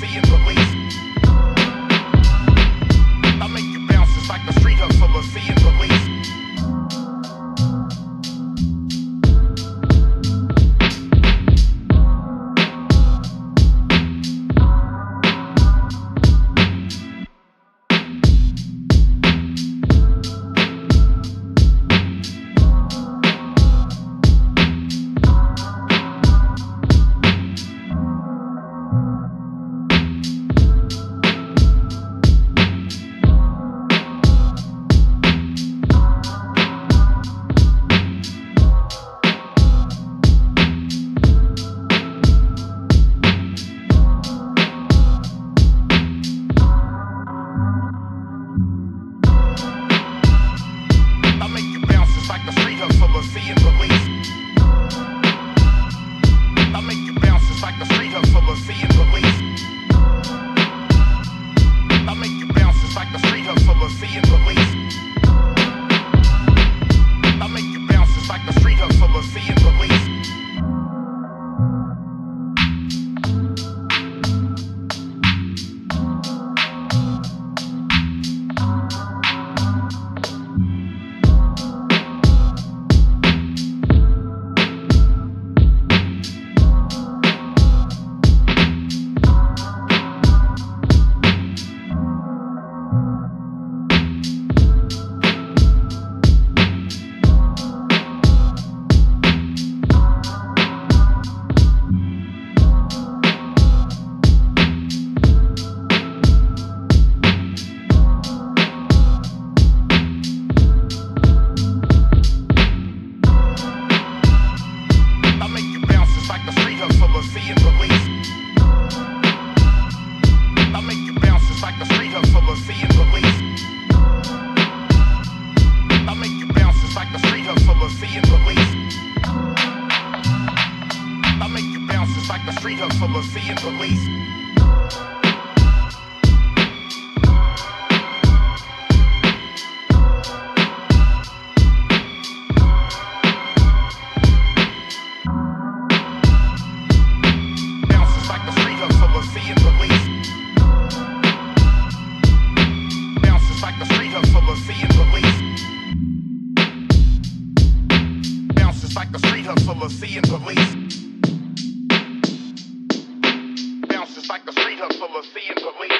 being like a street hustler seeing police. I make you bounce just like a street hustler seeing police. I make you bounce just like a street hustler seeing police. like a street hustler seeing police. Bounces like a street hustler seeing police.